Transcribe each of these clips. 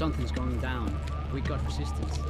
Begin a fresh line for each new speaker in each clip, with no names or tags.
Something's going down. We got resistance.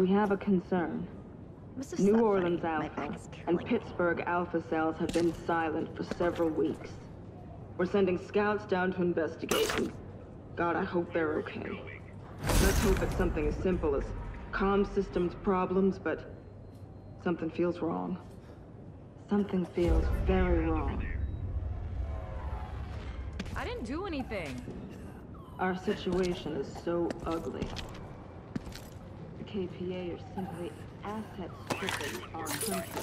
We have a concern. New Orleans Alpha and Pittsburgh Alpha cells have been silent for several weeks. We're sending scouts down to investigate and God, I hope they're okay. Let's hope it's something as simple as comm systems problems, but something feels wrong. Something feels very wrong.
I didn't do anything.
Our situation is so ugly. KPA are simply asset stripping our country.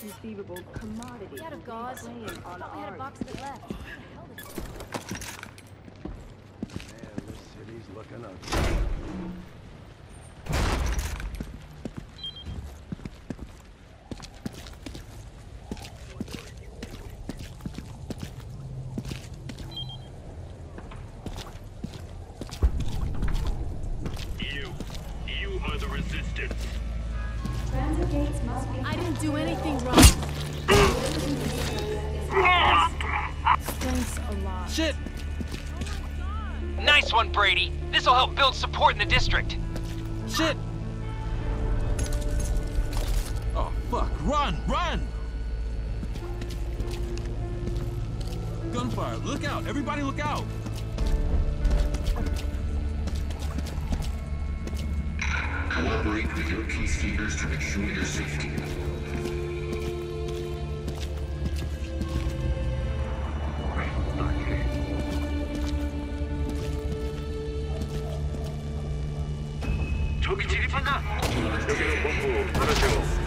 Conceivable commodity
We had a
is
gauze.
playing
I thought we had a box of it left. What the hell
Man, this city's looking ugly.
Nice one, Brady. This'll help build support in the district.
Shit! Oh, fuck. Run! Run! Gunfire. Look out! Everybody look out!
Cooperate with your peacekeepers to ensure your safety.
敵の
本部を撃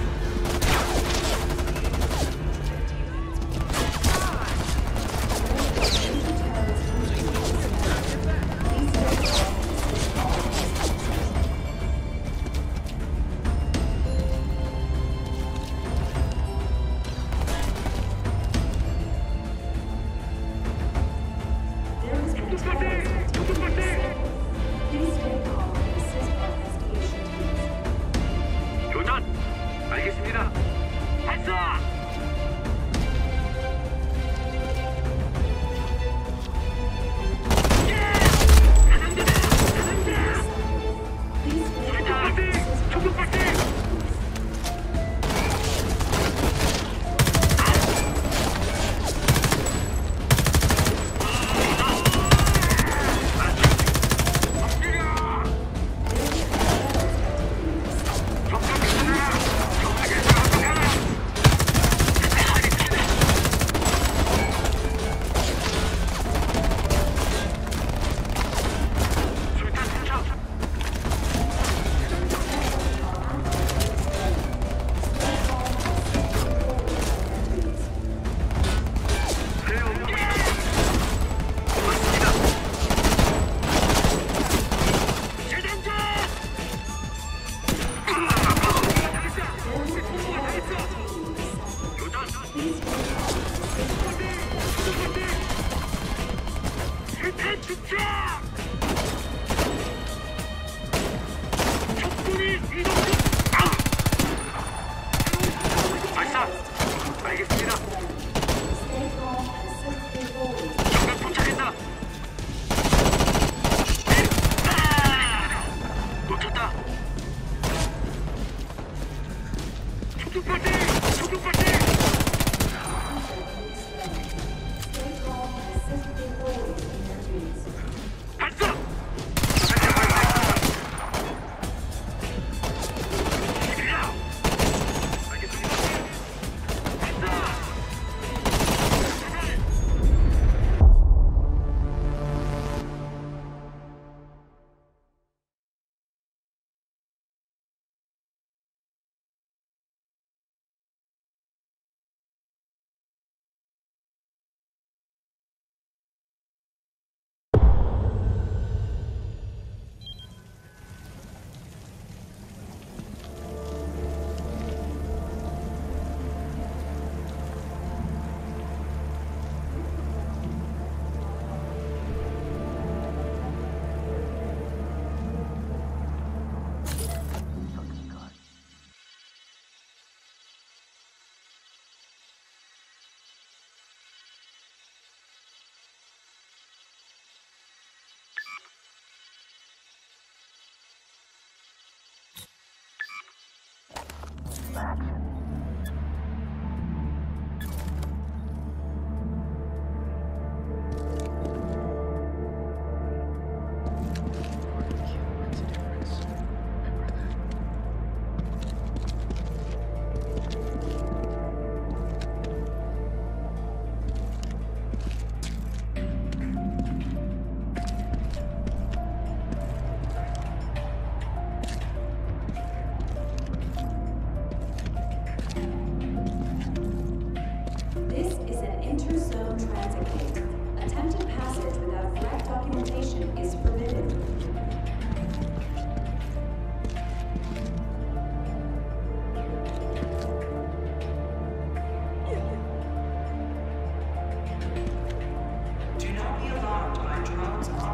by drones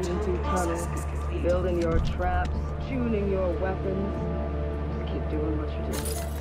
is complete.
building your traps, tuning your weapons. Just keep doing what you do.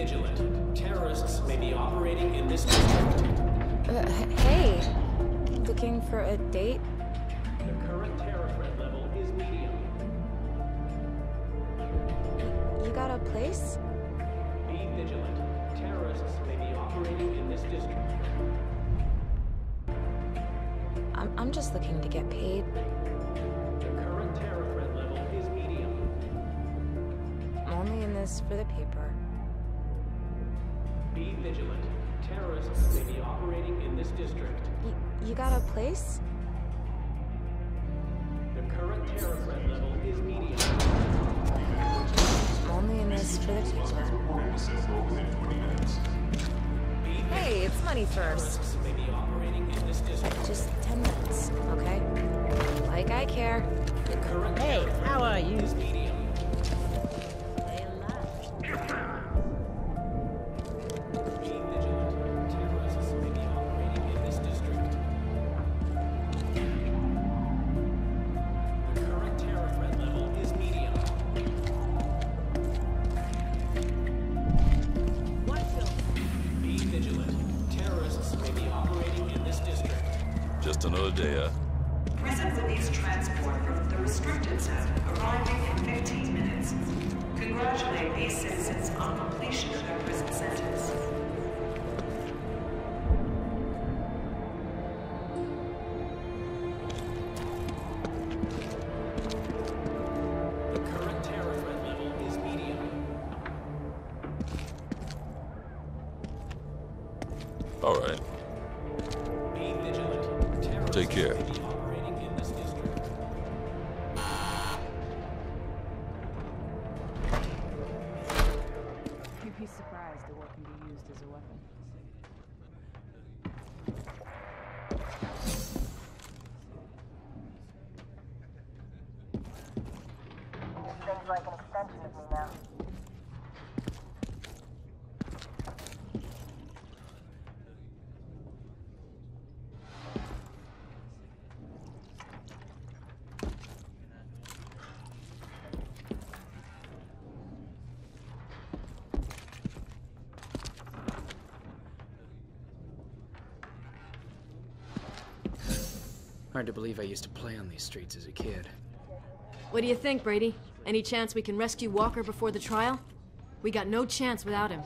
Vigilant. Terrorists may be operating in this district.
Uh, hey, looking for a date?
The current terror threat level is medium.
You got a place?
Be vigilant. Terrorists may be operating in this district.
I'm, I'm just looking to get paid.
The current terror threat level is medium.
I'm only in this for the paper.
Be vigilant. Terrorists may be operating in this district.
Y- you got a place?
The current terror threat level is medium.
Only in this for the paper. Hey, it's money first.
Terrorists may be operating in this district.
Just 10 minutes.
okay? Like I care.
Hey, how are you?
Transport from the restricted zone arriving in 15 minutes. Congratulate these citizens on completion of their prison sentence.
The current terror threat level is medium.
All right.
Be vigilant.
Take care.
Hard to believe I used to play on these streets as a kid.
What do you think, Brady? Any chance we can rescue Walker before the trial? We got no chance without him.